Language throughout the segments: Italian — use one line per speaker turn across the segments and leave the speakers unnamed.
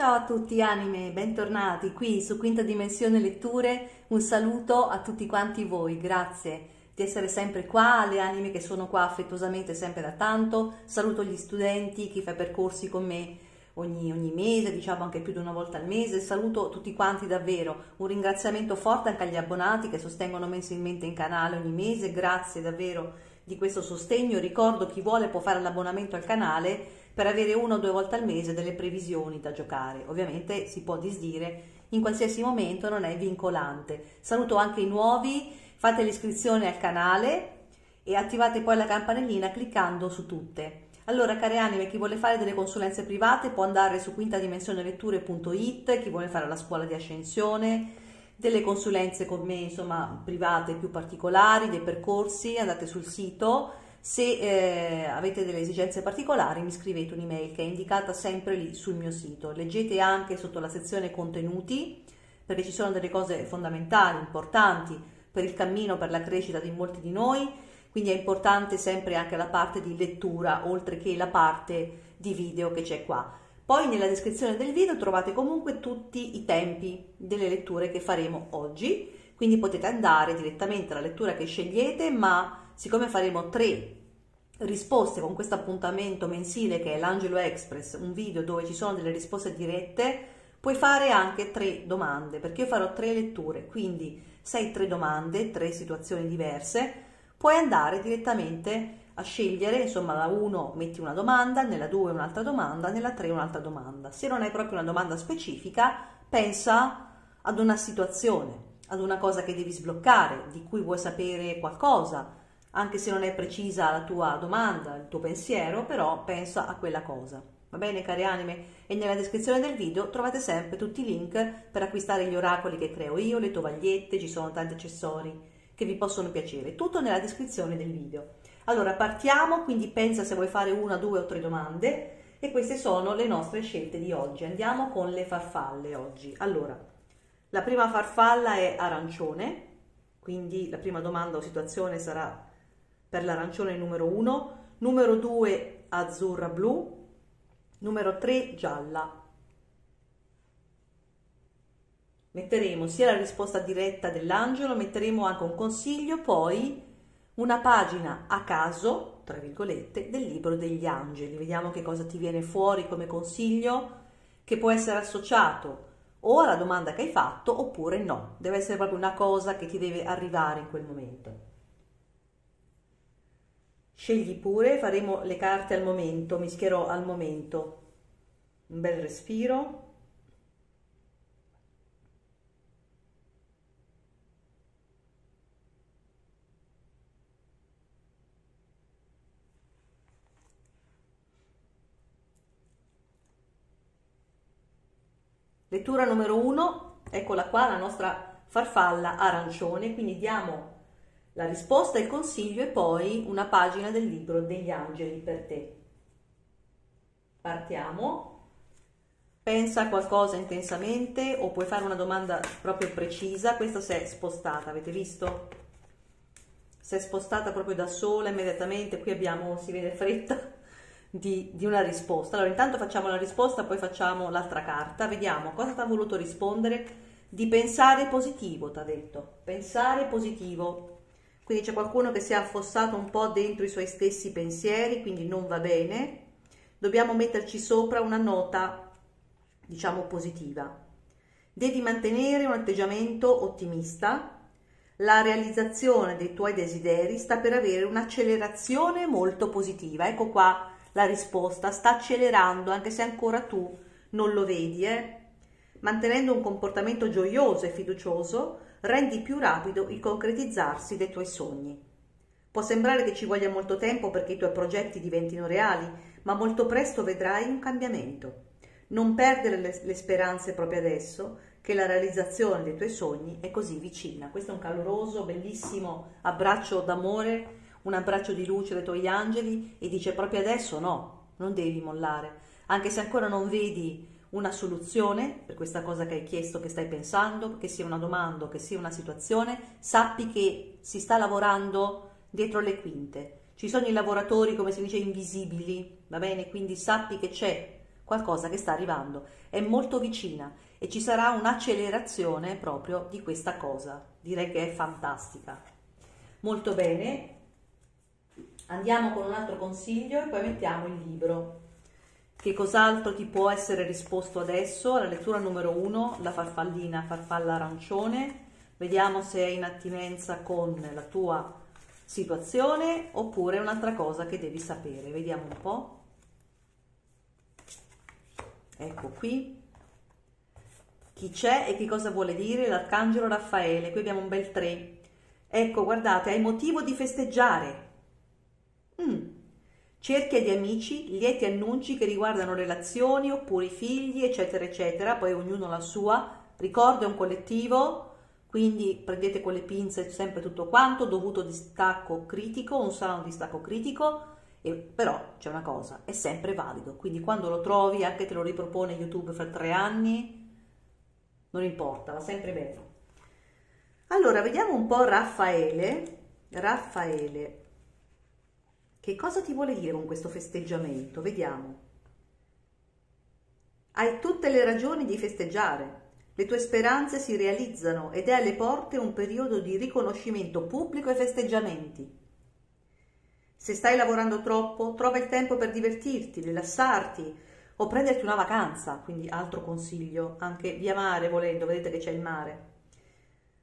Ciao a tutti anime, bentornati qui su Quinta Dimensione Letture, un saluto a tutti quanti voi, grazie di essere sempre qua, alle anime che sono qua affettuosamente sempre da tanto, saluto gli studenti, chi fa percorsi con me ogni, ogni mese, diciamo anche più di una volta al mese, saluto tutti quanti davvero, un ringraziamento forte anche agli abbonati che sostengono mensilmente in canale ogni mese, grazie davvero di questo sostegno, ricordo chi vuole può fare l'abbonamento al canale per avere una o due volte al mese delle previsioni da giocare. Ovviamente si può disdire in qualsiasi momento, non è vincolante. Saluto anche i nuovi, fate l'iscrizione al canale e attivate poi la campanellina cliccando su tutte. Allora, care anime, chi vuole fare delle consulenze private può andare su quintadimensioneletture.it, chi vuole fare la scuola di ascensione, delle consulenze con me, insomma, private più particolari, dei percorsi, andate sul sito se eh, avete delle esigenze particolari mi scrivete un'email che è indicata sempre lì sul mio sito. Leggete anche sotto la sezione contenuti perché ci sono delle cose fondamentali, importanti per il cammino, per la crescita di molti di noi, quindi è importante sempre anche la parte di lettura oltre che la parte di video che c'è qua. Poi nella descrizione del video trovate comunque tutti i tempi delle letture che faremo oggi, quindi potete andare direttamente alla lettura che scegliete, ma siccome faremo tre risposte con questo appuntamento mensile che è l'Angelo Express, un video dove ci sono delle risposte dirette, puoi fare anche tre domande, perché io farò tre letture, quindi sei tre domande, tre situazioni diverse, puoi andare direttamente a scegliere, insomma, la 1 metti una domanda, nella 2 un'altra domanda, nella 3 un'altra domanda. Se non hai proprio una domanda specifica, pensa ad una situazione, ad una cosa che devi sbloccare, di cui vuoi sapere qualcosa, anche se non è precisa la tua domanda, il tuo pensiero, però pensa a quella cosa. Va bene, cari anime? E nella descrizione del video trovate sempre tutti i link per acquistare gli oracoli che creo io, le tovagliette, ci sono tanti accessori che vi possono piacere. Tutto nella descrizione del video. Allora, partiamo, quindi pensa se vuoi fare una, due o tre domande e queste sono le nostre scelte di oggi. Andiamo con le farfalle oggi. Allora, la prima farfalla è arancione, quindi la prima domanda o situazione sarà per l'arancione numero 1, numero 2 azzurra blu, numero 3 gialla. Metteremo sia la risposta diretta dell'angelo, metteremo anche un consiglio, poi una pagina a caso, tra virgolette, del libro degli angeli. Vediamo che cosa ti viene fuori come consiglio che può essere associato o alla domanda che hai fatto oppure no. Deve essere proprio una cosa che ti deve arrivare in quel momento. Scegli pure, faremo le carte al momento, mischierò al momento. Un bel respiro. Lettura numero uno, eccola qua la nostra farfalla arancione, quindi diamo la risposta e il consiglio e poi una pagina del libro degli angeli per te. Partiamo. Pensa a qualcosa intensamente o puoi fare una domanda proprio precisa. Questa si è spostata, avete visto? Si è spostata proprio da sola immediatamente. Qui abbiamo, si vede fretta di, di una risposta. Allora, intanto facciamo la risposta, poi facciamo l'altra carta. Vediamo cosa ti ha voluto rispondere. Di pensare positivo, ti ha detto. Pensare positivo quindi c'è qualcuno che si è affossato un po' dentro i suoi stessi pensieri, quindi non va bene, dobbiamo metterci sopra una nota, diciamo, positiva. Devi mantenere un atteggiamento ottimista, la realizzazione dei tuoi desideri sta per avere un'accelerazione molto positiva. Ecco qua la risposta, sta accelerando anche se ancora tu non lo vedi, eh? mantenendo un comportamento gioioso e fiducioso, rendi più rapido il concretizzarsi dei tuoi sogni. Può sembrare che ci voglia molto tempo perché i tuoi progetti diventino reali, ma molto presto vedrai un cambiamento. Non perdere le, le speranze proprio adesso, che la realizzazione dei tuoi sogni è così vicina. Questo è un caloroso, bellissimo abbraccio d'amore, un abbraccio di luce dei tuoi angeli e dice proprio adesso no, non devi mollare, anche se ancora non vedi una soluzione per questa cosa che hai chiesto, che stai pensando, che sia una domanda, che sia una situazione, sappi che si sta lavorando dietro le quinte. Ci sono i lavoratori, come si dice, invisibili, va bene? Quindi sappi che c'è qualcosa che sta arrivando, è molto vicina e ci sarà un'accelerazione proprio di questa cosa. Direi che è fantastica. Molto bene, andiamo con un altro consiglio e poi mettiamo il libro. Che cos'altro ti può essere risposto adesso? La lettura numero uno, la farfallina, farfalla arancione. Vediamo se è in attinenza con la tua situazione oppure un'altra cosa che devi sapere. Vediamo un po'. Ecco qui. Chi c'è e che cosa vuole dire? L'arcangelo Raffaele. Qui abbiamo un bel 3. Ecco, guardate, hai motivo di festeggiare. Mm. Cerchia di amici, lieti annunci che riguardano relazioni oppure i figli, eccetera, eccetera. Poi ognuno la sua. Ricordo è un collettivo, quindi prendete con le pinze sempre tutto quanto, dovuto distacco critico, un sano distacco critico, e, però c'è una cosa, è sempre valido, quindi quando lo trovi, anche te lo ripropone YouTube fra tre anni, non importa, va sempre bene. Allora, vediamo un po' Raffaele, Raffaele, che cosa ti vuole dire con questo festeggiamento? Vediamo. Hai tutte le ragioni di festeggiare, le tue speranze si realizzano ed è alle porte un periodo di riconoscimento pubblico e festeggiamenti. Se stai lavorando troppo, trova il tempo per divertirti, rilassarti o prenderti una vacanza, quindi altro consiglio, anche via mare volendo, vedete che c'è il mare.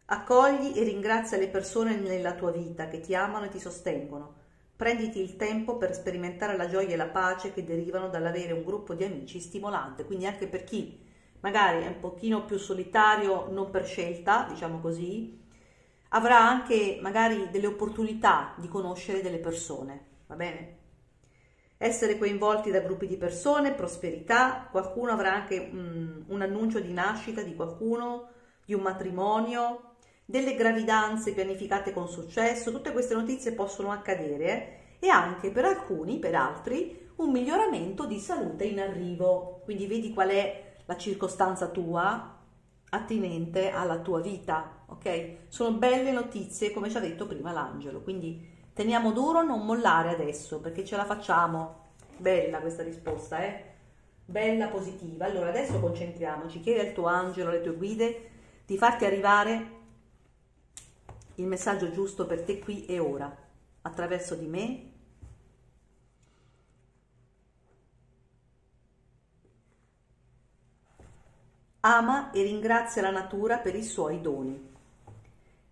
Accogli e ringrazia le persone nella tua vita che ti amano e ti sostengono. Prenditi il tempo per sperimentare la gioia e la pace che derivano dall'avere un gruppo di amici stimolante, quindi anche per chi magari è un pochino più solitario, non per scelta, diciamo così, avrà anche magari delle opportunità di conoscere delle persone, va bene? Essere coinvolti da gruppi di persone, prosperità, qualcuno avrà anche um, un annuncio di nascita di qualcuno, di un matrimonio, delle gravidanze pianificate con successo, tutte queste notizie possono accadere eh? e anche per alcuni, per altri, un miglioramento di salute in arrivo. Quindi vedi qual è la circostanza tua attinente alla tua vita, ok? Sono belle notizie, come ci ha detto prima l'angelo, quindi teniamo duro, non mollare adesso, perché ce la facciamo. Bella questa risposta, eh? Bella, positiva. Allora, adesso concentriamoci, chiedi al tuo angelo, alle tue guide, di farti arrivare il messaggio giusto per te qui e ora, attraverso di me ama e ringrazia la natura per i suoi doni.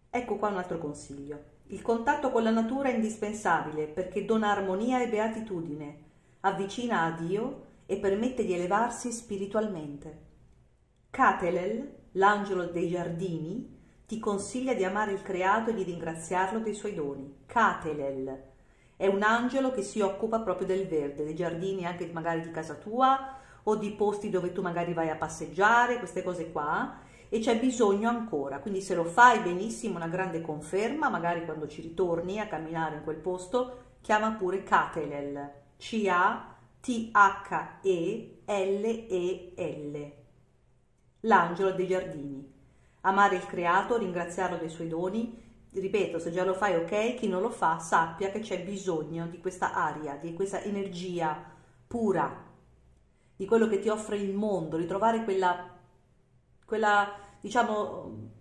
Ecco qua un altro consiglio. Il contatto con la natura è indispensabile perché dona armonia e beatitudine, avvicina a Dio e permette di elevarsi spiritualmente. Catelel, l'angelo dei giardini, ti consiglia di amare il creato e di ringraziarlo dei suoi doni. Catelel è un angelo che si occupa proprio del verde, dei giardini anche magari di casa tua o di posti dove tu magari vai a passeggiare, queste cose qua, e c'è bisogno ancora. Quindi se lo fai benissimo, una grande conferma, magari quando ci ritorni a camminare in quel posto, chiama pure Catelel, C-A-T-H-E-L-E-L, l'angelo dei giardini. Amare il creato, ringraziarlo dei suoi doni, ripeto, se già lo fai ok, chi non lo fa sappia che c'è bisogno di questa aria, di questa energia pura, di quello che ti offre il mondo, ritrovare quella, quella, diciamo,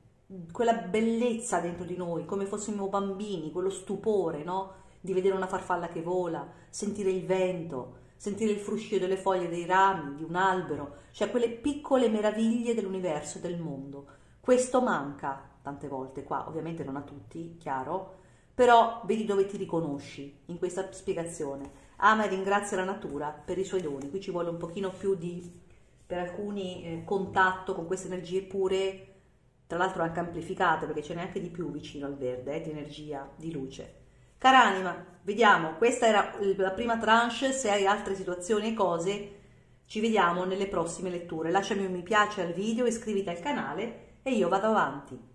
quella bellezza dentro di noi, come fossimo bambini, quello stupore, no? Di vedere una farfalla che vola, sentire il vento, sentire il fruscio delle foglie dei rami, di un albero, cioè quelle piccole meraviglie dell'universo, del mondo. Questo manca tante volte qua, ovviamente non a tutti, chiaro, però vedi dove ti riconosci in questa spiegazione ama e ringrazia la natura per i suoi doni. Qui ci vuole un pochino più di, per alcuni, eh, contatto con queste energie pure, tra l'altro anche amplificate, perché ce n'è anche di più vicino al verde, eh, di energia, di luce. Cara anima, vediamo, questa era la prima tranche, se hai altre situazioni e cose, ci vediamo nelle prossime letture. Lasciami un mi piace al video, iscriviti al canale e io vado avanti.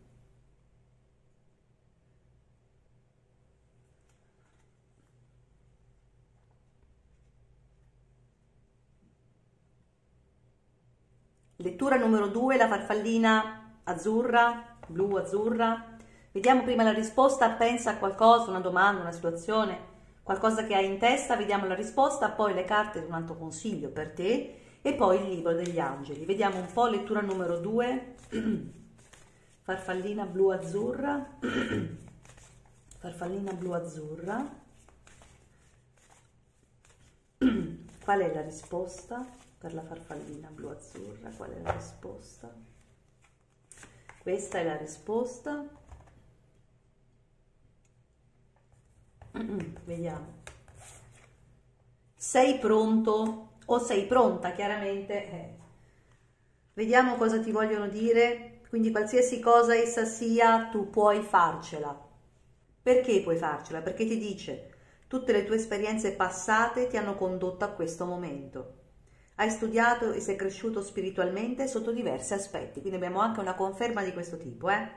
Lettura numero 2, la farfallina azzurra, blu azzurra. Vediamo prima la risposta, pensa a qualcosa, una domanda, una situazione, qualcosa che hai in testa, vediamo la risposta, poi le carte di un altro consiglio per te e poi il libro degli angeli. Vediamo un po' lettura numero 2, farfallina blu azzurra, farfallina blu azzurra. Qual è la risposta per la farfallina blu azzurra? Qual è la risposta? Questa è la risposta. Vediamo. Sei pronto o sei pronta, chiaramente. Eh. Vediamo cosa ti vogliono dire. Quindi qualsiasi cosa essa sia, tu puoi farcela. Perché puoi farcela? Perché ti dice tutte le tue esperienze passate ti hanno condotto a questo momento. Hai studiato e sei cresciuto spiritualmente sotto diversi aspetti, quindi abbiamo anche una conferma di questo tipo. Eh?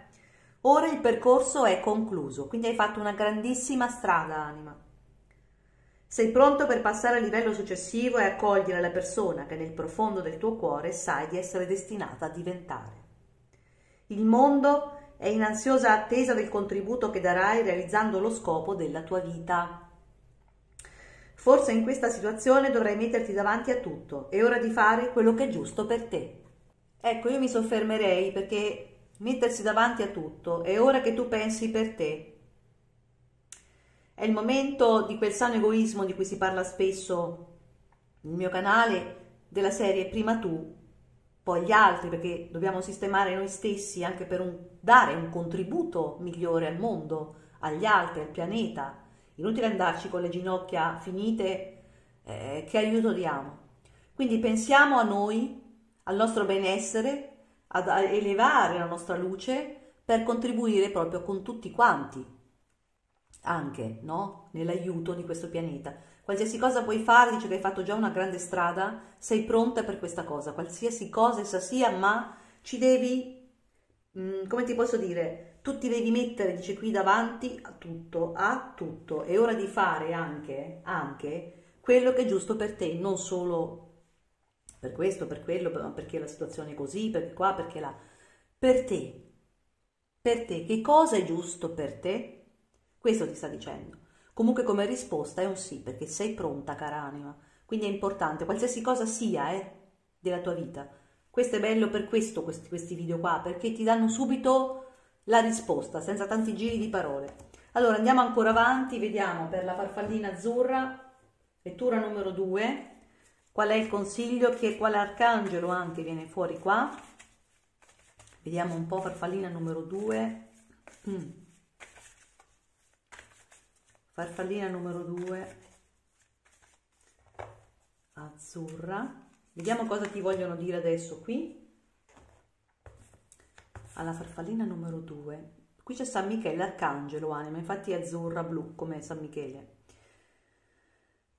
Ora il percorso è concluso, quindi hai fatto una grandissima strada, anima. Sei pronto per passare al livello successivo e accogliere la persona che nel profondo del tuo cuore sai di essere destinata a diventare. Il mondo è in ansiosa attesa del contributo che darai realizzando lo scopo della tua vita. Forse in questa situazione dovrai metterti davanti a tutto, è ora di fare quello che è giusto per te. Ecco, io mi soffermerei perché mettersi davanti a tutto è ora che tu pensi per te. È il momento di quel sano egoismo di cui si parla spesso nel mio canale, della serie prima tu, poi gli altri, perché dobbiamo sistemare noi stessi anche per un, dare un contributo migliore al mondo, agli altri, al pianeta. Inutile andarci con le ginocchia finite, eh, che aiuto diamo? Quindi pensiamo a noi, al nostro benessere, ad elevare la nostra luce per contribuire proprio con tutti quanti, anche no? nell'aiuto di questo pianeta. Qualsiasi cosa puoi fare, dice che hai fatto già una grande strada, sei pronta per questa cosa, qualsiasi cosa essa sia, ma ci devi, mm, come ti posso dire, tu ti devi mettere, dice qui, davanti a tutto, a tutto. È ora di fare anche, anche quello che è giusto per te, non solo per questo, per quello, perché la situazione è così, perché qua, perché là. Per te, per te, che cosa è giusto per te? Questo ti sta dicendo. Comunque come risposta è un sì, perché sei pronta, cara anima. Quindi è importante, qualsiasi cosa sia, eh, della tua vita. Questo è bello per questo, questi, questi video qua, perché ti danno subito la risposta, senza tanti giri di parole. Allora, andiamo ancora avanti, vediamo per la farfallina azzurra, lettura numero 2, qual è il consiglio, che quale arcangelo anche viene fuori qua. Vediamo un po' farfallina numero 2. Mm farfallina numero 2 azzurra. Vediamo cosa ti vogliono dire adesso qui. Alla farfallina numero 2 qui c'è San Michele arcangelo anima. Infatti è azzurra blu come San Michele.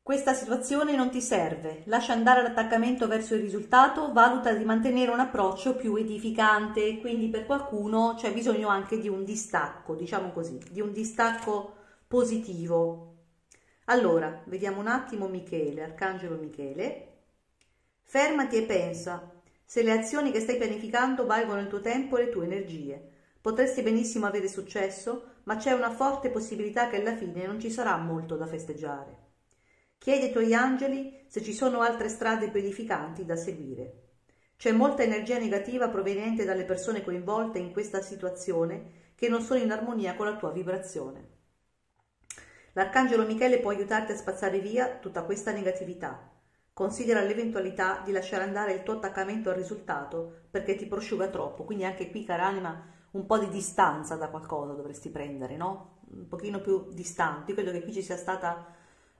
Questa situazione non ti serve, lascia andare l'attaccamento verso il risultato, valuta di mantenere un approccio più edificante, quindi per qualcuno c'è bisogno anche di un distacco, diciamo così, di un distacco positivo. Allora, vediamo un attimo Michele, Arcangelo Michele. Fermati e pensa se le azioni che stai pianificando valgono il tuo tempo e le tue energie. Potresti benissimo avere successo, ma c'è una forte possibilità che alla fine non ci sarà molto da festeggiare. Chiedi ai tuoi angeli se ci sono altre strade più edificanti da seguire. C'è molta energia negativa proveniente dalle persone coinvolte in questa situazione che non sono in armonia con la tua vibrazione. L'arcangelo Michele può aiutarti a spazzare via tutta questa negatività. Considera l'eventualità di lasciare andare il tuo attaccamento al risultato perché ti prosciuga troppo. Quindi anche qui, cara anima, un po' di distanza da qualcosa dovresti prendere, no? Un pochino più distante. Io credo che qui ci sia stata,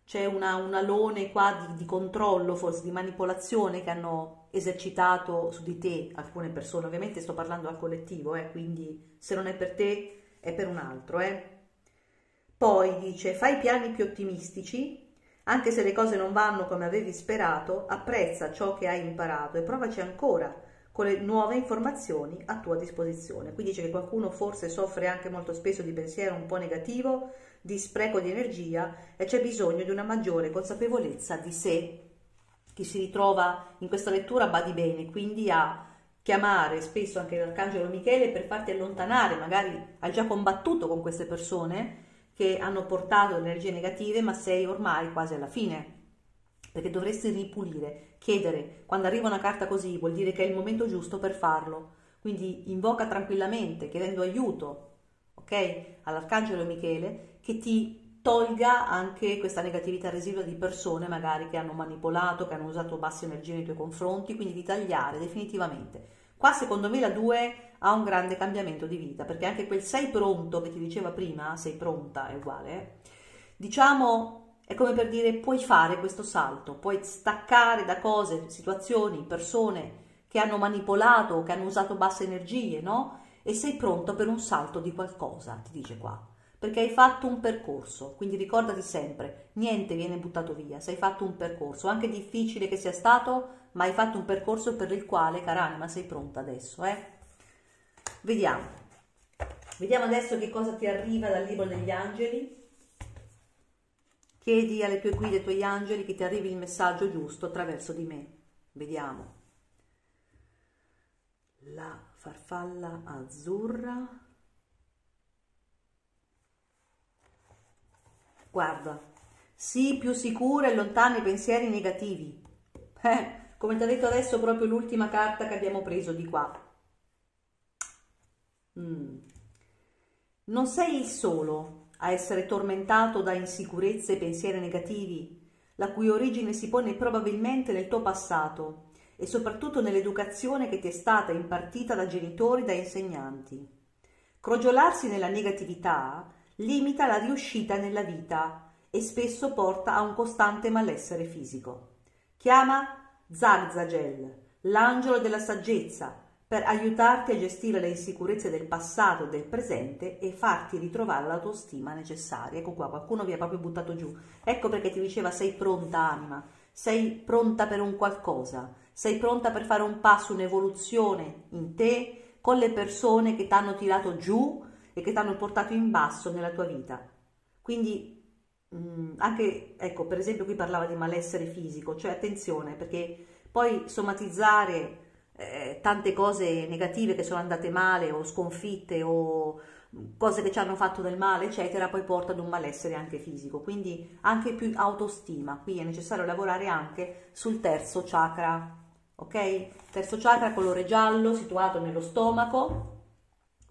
c'è una, un alone qua di, di controllo, forse di manipolazione che hanno esercitato su di te alcune persone. Ovviamente sto parlando al collettivo, eh? quindi se non è per te è per un altro, eh? Poi dice, fai piani più ottimistici, anche se le cose non vanno come avevi sperato, apprezza ciò che hai imparato e provaci ancora con le nuove informazioni a tua disposizione. Qui dice che qualcuno forse soffre anche molto spesso di pensiero un po' negativo, di spreco di energia e c'è bisogno di una maggiore consapevolezza di sé. Chi si ritrova in questa lettura badi bene, quindi a chiamare spesso anche l'arcangelo Michele per farti allontanare, magari hai già combattuto con queste persone che hanno portato energie negative, ma sei ormai quasi alla fine, perché dovresti ripulire. Chiedere, quando arriva una carta così, vuol dire che è il momento giusto per farlo. Quindi invoca tranquillamente, chiedendo aiuto, ok? All'Arcangelo Michele, che ti tolga anche questa negatività residua di persone magari che hanno manipolato, che hanno usato basse energie nei tuoi confronti, quindi di tagliare definitivamente. Qua secondo me la 2 ha un grande cambiamento di vita, perché anche quel sei pronto che ti diceva prima, sei pronta, è uguale, diciamo, è come per dire puoi fare questo salto, puoi staccare da cose, situazioni, persone che hanno manipolato, che hanno usato basse energie, no? E sei pronto per un salto di qualcosa, ti dice qua perché hai fatto un percorso, quindi ricordati sempre, niente viene buttato via, se hai fatto un percorso, anche difficile che sia stato, ma hai fatto un percorso per il quale, cara anima, sei pronta adesso, eh? Vediamo. Vediamo adesso che cosa ti arriva dal libro degli angeli. Chiedi alle tue guide, ai tuoi angeli, che ti arrivi il messaggio giusto attraverso di me. Vediamo. La farfalla azzurra. Guarda, sii più sicura e lontani i pensieri negativi. Eh, come ti ha detto adesso proprio l'ultima carta che abbiamo preso di qua. Mm. Non sei il solo a essere tormentato da insicurezze e pensieri negativi, la cui origine si pone probabilmente nel tuo passato e soprattutto nell'educazione che ti è stata impartita da genitori e da insegnanti. Crogiolarsi nella negatività limita la riuscita nella vita e spesso porta a un costante malessere fisico. Chiama Zagzagel, l'angelo della saggezza, per aiutarti a gestire le insicurezze del passato del presente e farti ritrovare l'autostima necessaria. Ecco qua, qualcuno vi ha proprio buttato giù. Ecco perché ti diceva sei pronta anima, sei pronta per un qualcosa, sei pronta per fare un passo, un'evoluzione in te con le persone che ti hanno tirato giù e che ti hanno portato in basso nella tua vita. Quindi mm, anche, ecco, per esempio qui parlava di malessere fisico, cioè attenzione perché poi somatizzare eh, tante cose negative che sono andate male o sconfitte o cose che ci hanno fatto del male, eccetera, poi porta ad un malessere anche fisico. Quindi anche più autostima. Qui è necessario lavorare anche sul terzo chakra, ok? Terzo chakra colore giallo situato nello stomaco.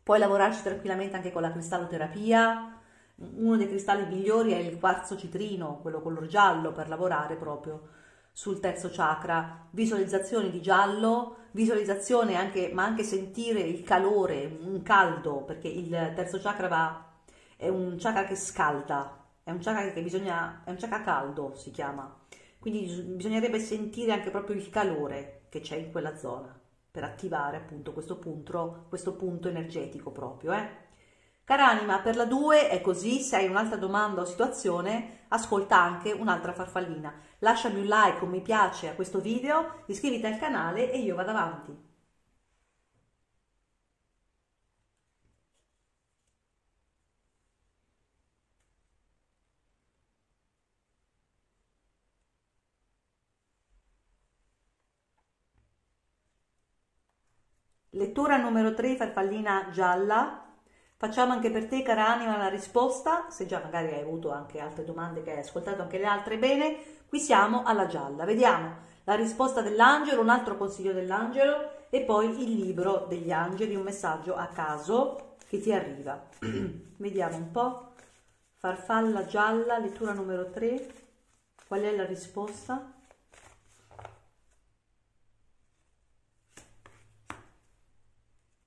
Puoi lavorarci tranquillamente anche con la cristalloterapia. Uno dei cristalli migliori è il quarzo citrino, quello color giallo per lavorare proprio sul terzo chakra, visualizzazioni di giallo, visualizzazione anche, ma anche sentire il calore, un caldo, perché il terzo chakra va, è un chakra che scalda, è un chakra che bisogna, è un chakra caldo si chiama, quindi bisognerebbe sentire anche proprio il calore che c'è in quella zona per attivare appunto questo punto, questo punto energetico proprio, eh. Cara anima, per la 2 è così, se hai un'altra domanda o situazione, ascolta anche un'altra farfallina. Lasciami un like, un mi piace a questo video, iscriviti al canale e io vado avanti. Lettura numero 3, farfallina gialla, Facciamo anche per te, cara anima, la risposta, se già magari hai avuto anche altre domande che hai ascoltato anche le altre bene, qui siamo alla gialla. Vediamo la risposta dell'angelo, un altro consiglio dell'angelo e poi il libro degli angeli, un messaggio a caso che ti arriva. Vediamo un po'. Farfalla gialla, lettura numero 3. Qual è la risposta?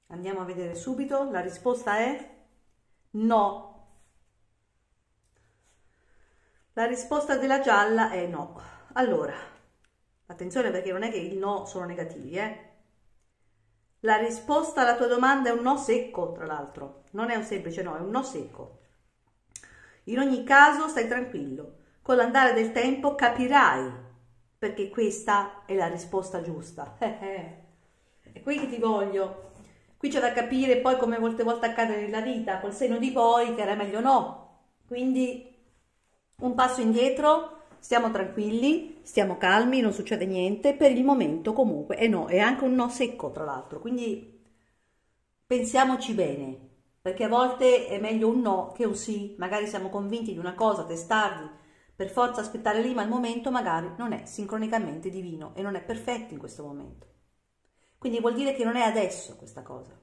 Andiamo a vedere subito, la risposta è no. La risposta della gialla è no. Allora, attenzione perché non è che il no sono negativi, eh. La risposta alla tua domanda è un no secco, tra l'altro. Non è un semplice no, è un no secco. In ogni caso stai tranquillo. Con l'andare del tempo capirai perché questa è la risposta giusta. è qui che ti voglio Qui c'è da capire poi come molte volte accade nella vita, col seno di poi che era meglio no. Quindi un passo indietro, stiamo tranquilli, stiamo calmi, non succede niente, per il momento comunque è no, è anche un no secco tra l'altro, quindi pensiamoci bene, perché a volte è meglio un no che un sì, magari siamo convinti di una cosa, testardi, per forza aspettare lì, ma il momento magari non è sincronicamente divino e non è perfetto in questo momento. Quindi vuol dire che non è adesso questa cosa.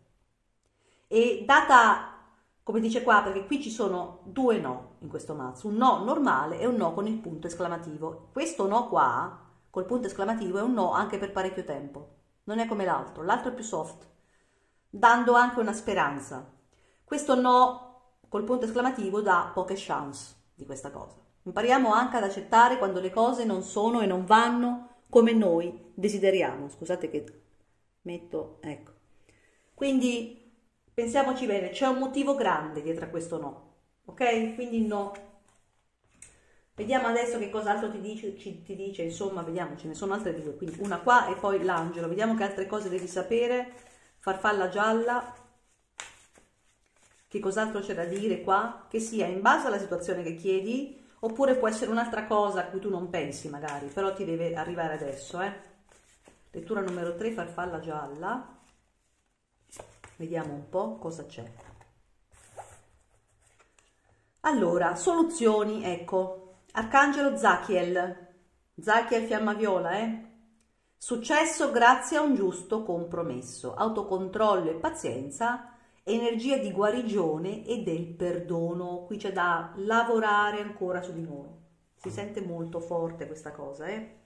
E data, come dice qua, perché qui ci sono due no in questo mazzo, un no normale e un no con il punto esclamativo. Questo no qua, col punto esclamativo, è un no anche per parecchio tempo. Non è come l'altro, l'altro è più soft, dando anche una speranza. Questo no col punto esclamativo dà poche chance di questa cosa. Impariamo anche ad accettare quando le cose non sono e non vanno come noi desideriamo. Scusate che metto, ecco. Quindi pensiamoci bene, c'è un motivo grande dietro a questo no, ok? Quindi no. Vediamo adesso che cos'altro ti dice, ci, ti dice, insomma, vediamo, ce ne sono altre due, quindi una qua e poi l'angelo. Vediamo che altre cose devi sapere. Farfalla gialla, che cos'altro c'è da dire qua? Che sia in base alla situazione che chiedi, oppure può essere un'altra cosa a cui tu non pensi magari, però ti deve arrivare adesso, eh? Lettura numero 3, farfalla gialla. Vediamo un po' cosa c'è. Allora, soluzioni, ecco. Arcangelo Zachiel. Zachiel fiamma viola, eh? Successo grazie a un giusto compromesso, autocontrollo e pazienza energia di guarigione e del perdono. Qui c'è da lavorare ancora su di noi. Si sente molto forte questa cosa, eh?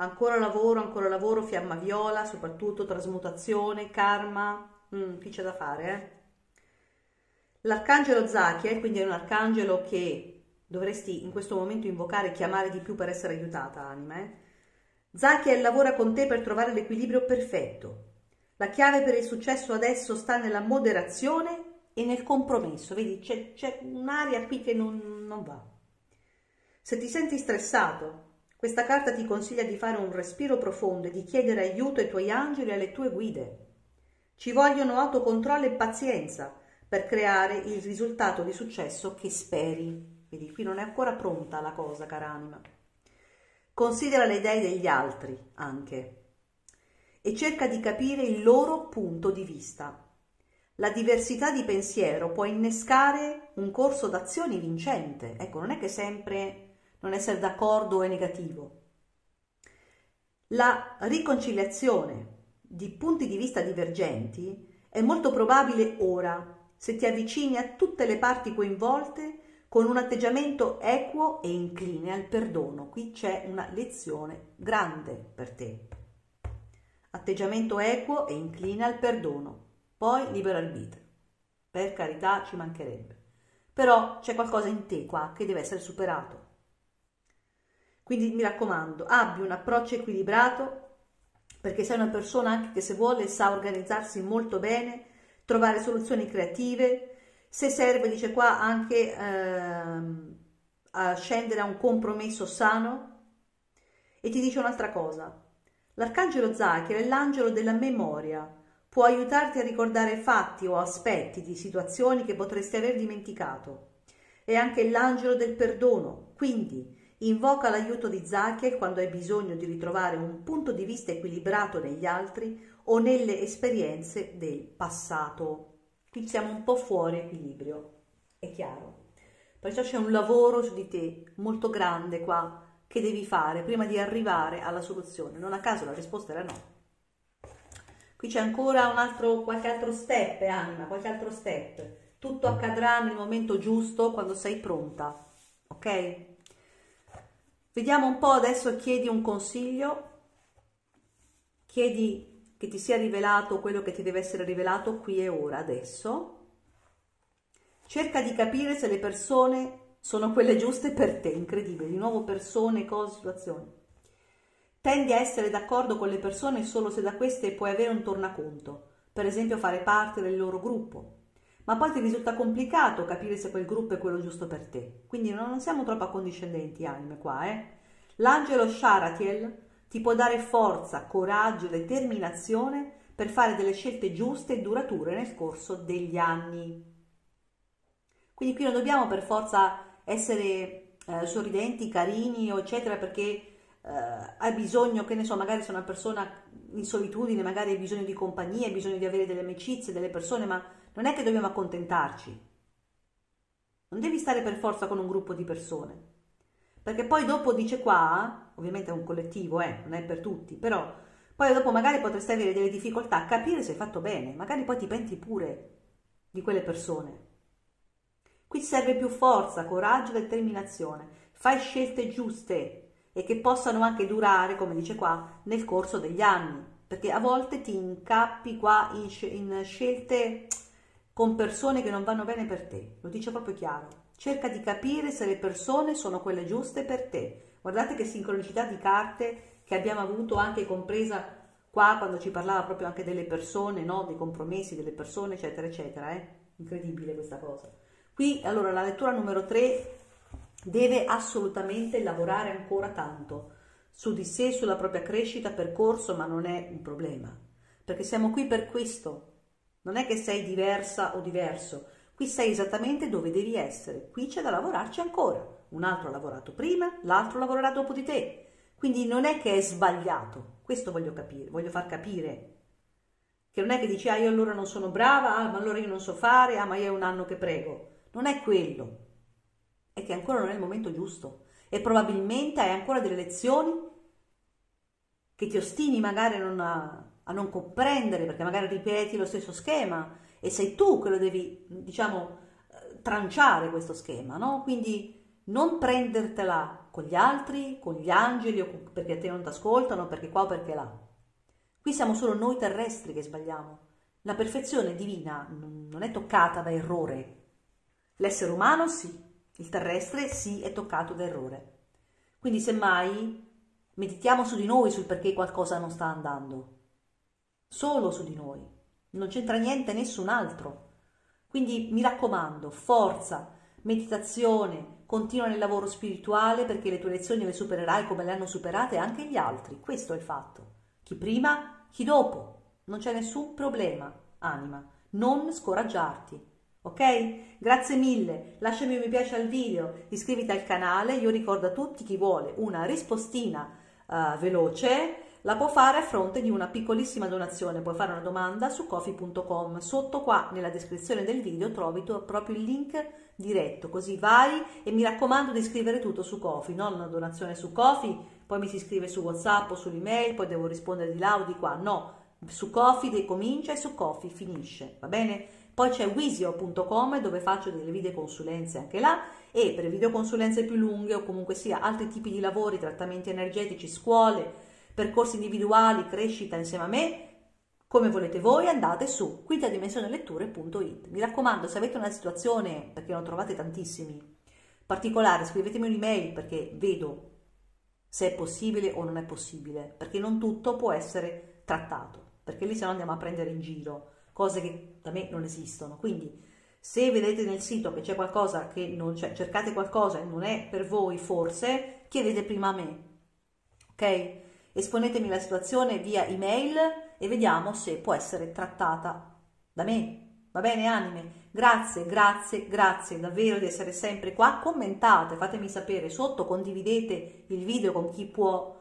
Ancora lavoro, ancora lavoro, fiamma viola, soprattutto trasmutazione, karma, mm, qui c'è da fare, eh? L'arcangelo Zachiel, quindi è un arcangelo che dovresti in questo momento invocare e chiamare di più per essere aiutata, anima, eh? Zachiel lavora con te per trovare l'equilibrio perfetto, la chiave per il successo adesso sta nella moderazione e nel compromesso. Vedi, c'è, un'aria qui che non, non va. Se ti senti stressato, questa carta ti consiglia di fare un respiro profondo e di chiedere aiuto ai tuoi angeli e alle tue guide. Ci vogliono autocontrollo e pazienza per creare il risultato di successo che speri. Vedi, qui non è ancora pronta la cosa, cara anima. Considera le idee degli altri anche e cerca di capire il loro punto di vista. La diversità di pensiero può innescare un corso d'azioni vincente. Ecco, non è che sempre non essere d'accordo è negativo. La riconciliazione di punti di vista divergenti è molto probabile ora se ti avvicini a tutte le parti coinvolte con un atteggiamento equo e incline al perdono. Qui c'è una lezione grande per te atteggiamento equo e inclina al perdono, poi libero arbitrio. Per carità ci mancherebbe. Però c'è qualcosa in te qua che deve essere superato. Quindi mi raccomando, abbi un approccio equilibrato perché sei una persona anche che se vuole sa organizzarsi molto bene, trovare soluzioni creative, se serve, dice qua, anche ehm, a scendere a un compromesso sano. E ti dice un'altra cosa, L'arcangelo Zachiel è l'angelo della memoria. Può aiutarti a ricordare fatti o aspetti di situazioni che potresti aver dimenticato. È anche l'angelo del perdono, quindi invoca l'aiuto di Zachiel quando hai bisogno di ritrovare un punto di vista equilibrato negli altri o nelle esperienze del passato. Qui siamo un po' fuori equilibrio, è chiaro. Perciò c'è un lavoro su di te molto grande qua che devi fare prima di arrivare alla soluzione. Non a caso la risposta era no. Qui c'è ancora un altro, qualche altro step, eh, anima, qualche altro step. Tutto accadrà nel momento giusto, quando sei pronta. Ok? Vediamo un po' adesso, chiedi un consiglio. Chiedi che ti sia rivelato quello che ti deve essere rivelato qui e ora, adesso. Cerca di capire se le persone sono quelle giuste per te, incredibile, di nuovo persone, cose, situazioni. Tendi a essere d'accordo con le persone solo se da queste puoi avere un tornaconto, per esempio fare parte del loro gruppo, ma poi ti risulta complicato capire se quel gruppo è quello giusto per te. Quindi non siamo troppo accondiscendenti, anime, qua, eh? L'angelo Sharatiel ti può dare forza, coraggio, determinazione per fare delle scelte giuste e durature nel corso degli anni. Quindi qui non dobbiamo per forza essere eh, sorridenti, carini, eccetera, perché eh, hai bisogno, che ne so, magari sei una persona in solitudine, magari hai bisogno di compagnia, hai bisogno di avere delle amicizie, delle persone, ma non è che dobbiamo accontentarci. Non devi stare per forza con un gruppo di persone. perché poi dopo dice qua, ovviamente è un collettivo, eh, non è per tutti, però poi dopo magari potresti avere delle difficoltà a capire se hai fatto bene, magari poi ti penti pure di quelle persone. Qui serve più forza, coraggio determinazione. Fai scelte giuste e che possano anche durare, come dice qua, nel corso degli anni, perché a volte ti incappi qua in, in scelte con persone che non vanno bene per te, lo dice proprio chiaro. Cerca di capire se le persone sono quelle giuste per te. Guardate che sincronicità di carte che abbiamo avuto anche compresa qua quando ci parlava proprio anche delle persone, no? dei compromessi delle persone, eccetera, eccetera. Eh? Incredibile questa cosa. Qui, allora, la lettura numero 3 deve assolutamente lavorare ancora tanto su di sé, sulla propria crescita, percorso, ma non è un problema. Perché siamo qui per questo. Non è che sei diversa o diverso Qui sei esattamente dove devi essere, qui c'è da lavorarci ancora. Un altro ha lavorato prima, l'altro lavorerà dopo di te. Quindi non è che è sbagliato, questo voglio capire, voglio far capire. Che non è che dici, ah io allora non sono brava, ah ma allora io non so fare, ah ma io è un anno che prego. Non è quello, è che ancora non è il momento giusto e probabilmente hai ancora delle lezioni che ti ostini magari a a, non comprendere perché magari ripeti lo stesso schema e sei tu che lo devi, diciamo, eh, tranciare questo schema, no? Quindi non prendertela con gli altri, con gli angeli, o perché a te non ti ascoltano, perché qua o perché là. Qui siamo solo noi terrestri che sbagliamo. La perfezione divina non è toccata da errore. L'essere umano sì, il terrestre sì è toccato da errore. Quindi semmai meditiamo su di noi sul perché qualcosa non sta andando. Solo su di noi non c'entra niente nessun altro. Quindi mi raccomando, forza, meditazione, continua nel lavoro spirituale perché le tue lezioni le supererai come le hanno superate anche gli altri. Questo è il fatto. Chi prima, chi dopo. Non c'è nessun problema, anima. Non scoraggiarti. Ok? Grazie mille, lasciami un mi piace al video, iscriviti al canale, io ricordo a tutti chi vuole una rispostina uh, veloce la può fare a fronte di una piccolissima donazione, puoi fare una domanda su coffee.com. Sotto qua nella descrizione del video trovi proprio il link diretto, così vai e mi raccomando di scrivere tutto su Coffee, non una donazione su Coffee, poi mi si scrive su WhatsApp o sull'email, poi devo rispondere di là o di qua, no, su Coffee comincia e su Coffee finisce, va bene? Poi c'è wisio.com dove faccio delle videoconsulenze anche là e per videoconsulenze più lunghe o comunque sia altri tipi di lavori, trattamenti energetici, scuole, percorsi individuali, crescita insieme a me, come volete voi, andate su quintadimensioneletture.it. Mi raccomando, se avete una situazione, perché ne trovate tantissimi, particolare, scrivetemi un'email perché vedo se è possibile o non è possibile, perché non tutto può essere trattato, perché lì se no andiamo a prendere in giro cose che da me non esistono. Quindi se vedete nel sito che c'è qualcosa che non c'è, cercate qualcosa e non è per voi forse, chiedete prima a me. Ok? Esponetemi la situazione via email e vediamo se può essere trattata da me. Va bene anime? Grazie, grazie, grazie davvero di essere sempre qua. Commentate, fatemi sapere sotto, condividete il video con chi può,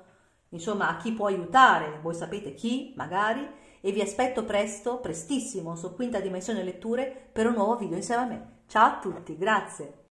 insomma, a chi può aiutare. Voi sapete chi, magari. E vi aspetto presto, prestissimo, su Quinta Dimensione Letture per un nuovo video insieme a me. Ciao a tutti, grazie.